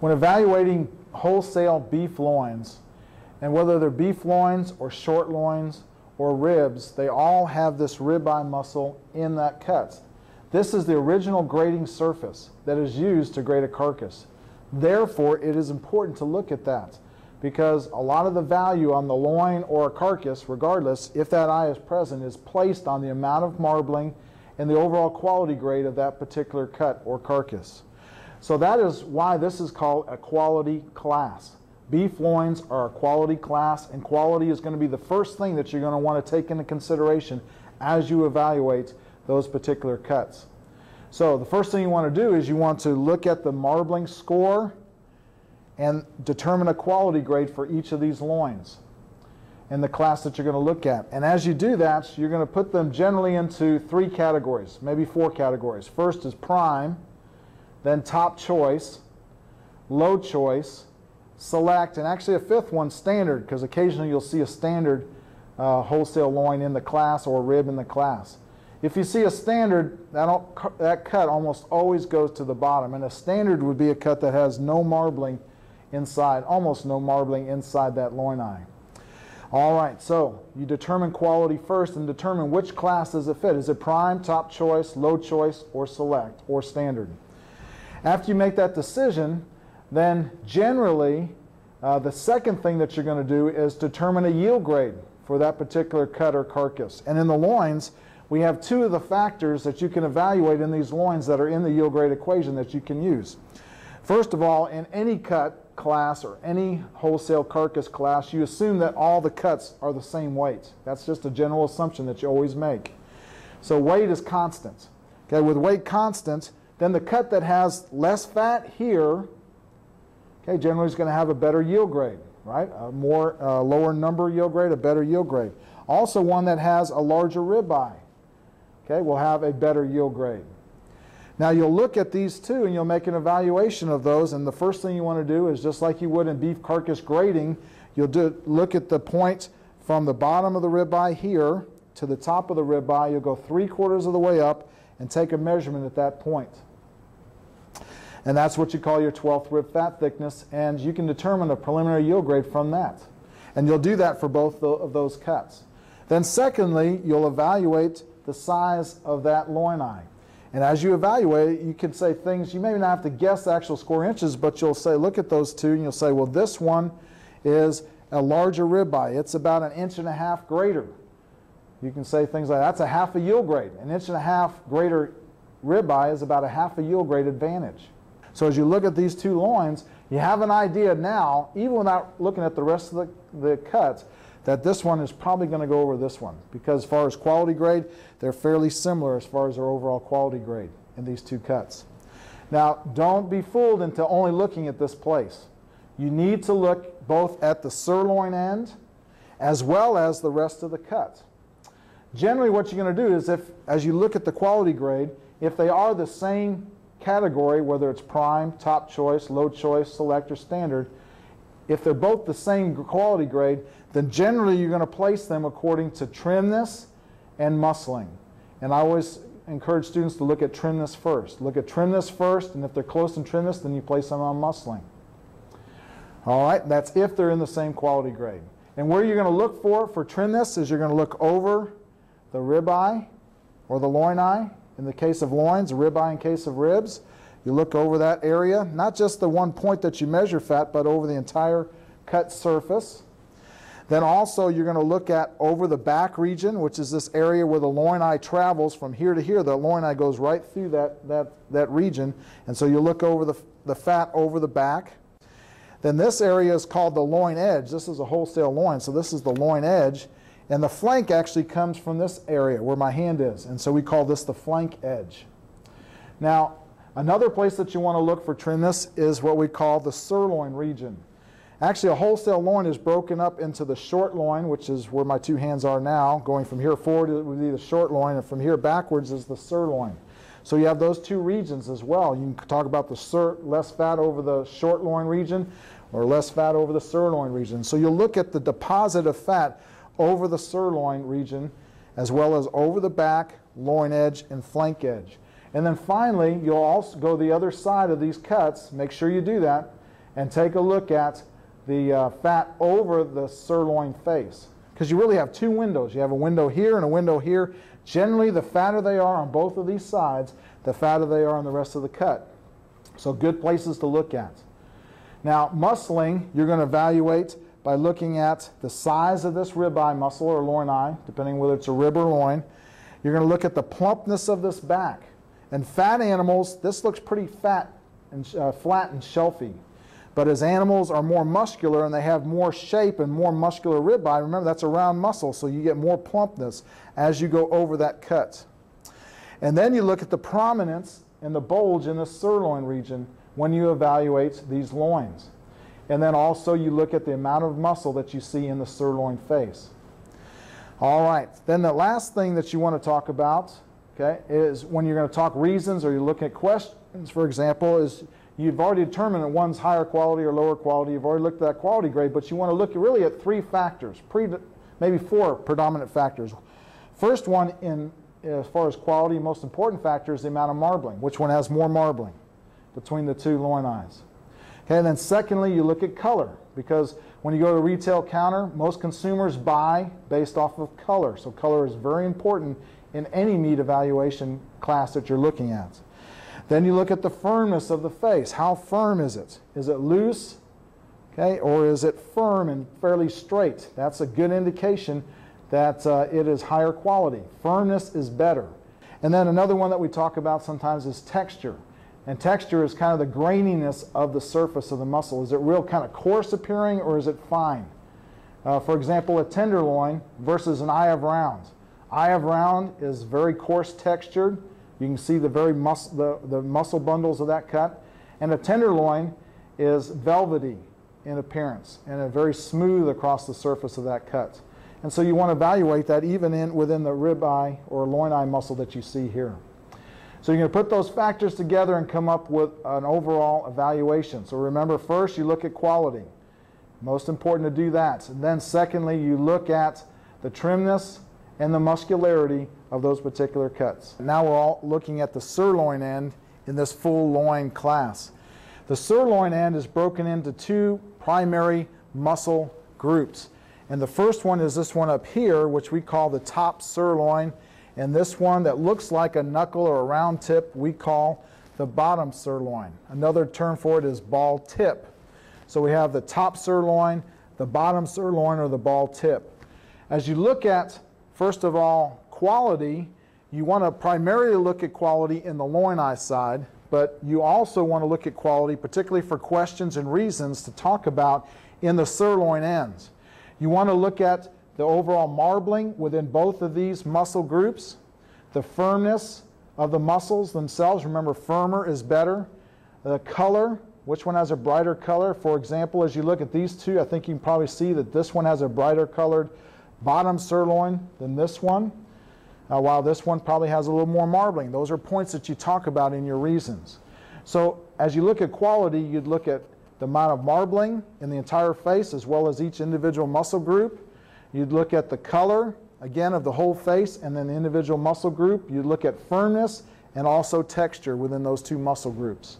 When evaluating wholesale beef loins, and whether they're beef loins or short loins or ribs, they all have this ribeye muscle in that cut. This is the original grading surface that is used to grade a carcass. Therefore, it is important to look at that because a lot of the value on the loin or a carcass, regardless, if that eye is present, is placed on the amount of marbling and the overall quality grade of that particular cut or carcass. So that is why this is called a quality class. Beef loins are a quality class, and quality is going to be the first thing that you're going to want to take into consideration as you evaluate those particular cuts. So the first thing you want to do is you want to look at the marbling score and determine a quality grade for each of these loins in the class that you're going to look at. And as you do that, you're going to put them generally into three categories, maybe four categories. First is prime, then top choice, low choice, select, and actually a fifth one, standard, because occasionally you'll see a standard uh, wholesale loin in the class or rib in the class. If you see a standard, that, that cut almost always goes to the bottom, and a standard would be a cut that has no marbling inside, almost no marbling inside that loin eye. All right, so you determine quality first and determine which class does it fit. Is it prime, top choice, low choice, or select, or standard? After you make that decision, then generally uh, the second thing that you're going to do is determine a yield grade for that particular cut or carcass. And in the loins, we have two of the factors that you can evaluate in these loins that are in the yield grade equation that you can use. First of all, in any cut, class or any wholesale carcass class, you assume that all the cuts are the same weight. That's just a general assumption that you always make. So weight is constant. Okay, with weight constant, then the cut that has less fat here, okay, generally is going to have a better yield grade, right? A more uh, lower number yield grade, a better yield grade. Also one that has a larger ribeye, okay, will have a better yield grade. Now you'll look at these two and you'll make an evaluation of those and the first thing you want to do is just like you would in beef carcass grading, you'll do, look at the point from the bottom of the ribeye here to the top of the ribeye. You'll go three quarters of the way up and take a measurement at that point. And that's what you call your 12th rib fat thickness and you can determine a preliminary yield grade from that. And you'll do that for both of those cuts. Then secondly, you'll evaluate the size of that loin eye. And as you evaluate you can say things, you may not have to guess the actual square inches, but you'll say, look at those two, and you'll say, well, this one is a larger ribeye. It's about an inch and a half greater. You can say things like, that's a half a yield grade. An inch and a half greater ribeye is about a half a yield grade advantage. So as you look at these two loins, you have an idea now, even without looking at the rest of the, the cuts, that this one is probably going to go over this one because as far as quality grade, they're fairly similar as far as their overall quality grade in these two cuts. Now, don't be fooled into only looking at this place. You need to look both at the sirloin end as well as the rest of the cut. Generally, what you're going to do is if, as you look at the quality grade, if they are the same category, whether it's prime, top choice, low choice, select, or standard, if they're both the same quality grade, then generally you're going to place them according to trimness and muscling. And I always encourage students to look at trimness first. Look at trimness first, and if they're close in trimness, then you place them on muscling. All right, that's if they're in the same quality grade. And where you're going to look for for trimness is you're going to look over the ribeye or the loin eye. In the case of loins, ribeye in case of ribs. You look over that area, not just the one point that you measure fat, but over the entire cut surface. Then also you're going to look at over the back region, which is this area where the loin eye travels from here to here. The loin eye goes right through that, that, that region. And so you look over the, the fat over the back. Then this area is called the loin edge. This is a wholesale loin, so this is the loin edge. And the flank actually comes from this area where my hand is. And so we call this the flank edge. Now, Another place that you want to look for trimness is what we call the sirloin region. Actually, a wholesale loin is broken up into the short loin, which is where my two hands are now. Going from here forward it would be the short loin, and from here backwards is the sirloin. So you have those two regions as well. You can talk about the sir, less fat over the short loin region or less fat over the sirloin region. So you'll look at the deposit of fat over the sirloin region as well as over the back, loin edge, and flank edge. And then finally, you'll also go the other side of these cuts, make sure you do that, and take a look at the uh, fat over the sirloin face. Because you really have two windows. You have a window here and a window here. Generally, the fatter they are on both of these sides, the fatter they are on the rest of the cut. So good places to look at. Now, muscling, you're going to evaluate by looking at the size of this ribeye muscle or loin eye, depending whether it's a rib or loin. You're going to look at the plumpness of this back. And fat animals, this looks pretty fat and uh, flat and shelfy. But as animals are more muscular and they have more shape and more muscular ribeye, remember that's a round muscle, so you get more plumpness as you go over that cut. And then you look at the prominence and the bulge in the sirloin region when you evaluate these loins. And then also you look at the amount of muscle that you see in the sirloin face. All right, then the last thing that you want to talk about, okay, is when you're going to talk reasons or you're looking at questions, for example, is You've already determined that one's higher quality or lower quality. You've already looked at that quality grade, but you want to look really at three factors, maybe four predominant factors. First one, in as far as quality, most important factor is the amount of marbling. Which one has more marbling between the two loin eyes? Okay, and then secondly, you look at color because when you go to a retail counter, most consumers buy based off of color. So color is very important in any meat evaluation class that you're looking at. Then you look at the firmness of the face. How firm is it? Is it loose? Okay, or is it firm and fairly straight? That's a good indication that uh, it is higher quality. Firmness is better. And then another one that we talk about sometimes is texture. And texture is kind of the graininess of the surface of the muscle. Is it real kind of coarse appearing or is it fine? Uh, for example, a tenderloin versus an eye of round. Eye of round is very coarse textured you can see the very mus the, the muscle bundles of that cut. And a tenderloin is velvety in appearance and very smooth across the surface of that cut. And so you want to evaluate that even in within the rib eye or loin eye muscle that you see here. So you're going to put those factors together and come up with an overall evaluation. So remember, first you look at quality. Most important to do that. And then secondly, you look at the trimness and the muscularity of those particular cuts. Now we're all looking at the sirloin end in this full loin class. The sirloin end is broken into two primary muscle groups. And the first one is this one up here, which we call the top sirloin. And this one that looks like a knuckle or a round tip, we call the bottom sirloin. Another term for it is ball tip. So we have the top sirloin, the bottom sirloin, or the ball tip. As you look at, first of all, quality, you want to primarily look at quality in the loin eye side, but you also want to look at quality, particularly for questions and reasons to talk about in the sirloin ends. You want to look at the overall marbling within both of these muscle groups, the firmness of the muscles themselves. Remember, firmer is better. The color, which one has a brighter color? For example, as you look at these two, I think you can probably see that this one has a brighter colored bottom sirloin than this one. Uh, while this one probably has a little more marbling. Those are points that you talk about in your reasons. So as you look at quality, you'd look at the amount of marbling in the entire face as well as each individual muscle group. You'd look at the color, again, of the whole face and then the individual muscle group. You'd look at firmness and also texture within those two muscle groups.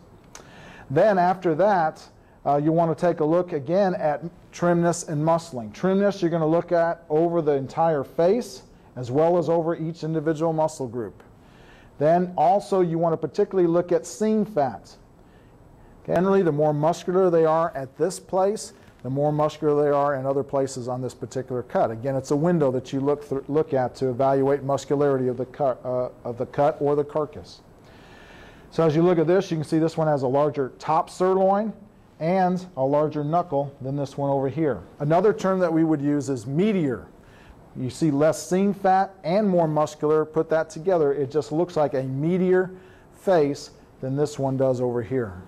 Then after that, uh, you want to take a look again at trimness and muscling. Trimness you're going to look at over the entire face as well as over each individual muscle group. Then also you want to particularly look at seam fats. Generally, the more muscular they are at this place, the more muscular they are in other places on this particular cut. Again, it's a window that you look, look at to evaluate muscularity of the, cut, uh, of the cut or the carcass. So as you look at this, you can see this one has a larger top sirloin and a larger knuckle than this one over here. Another term that we would use is meatier. You see less seam fat and more muscular. Put that together, it just looks like a meatier face than this one does over here.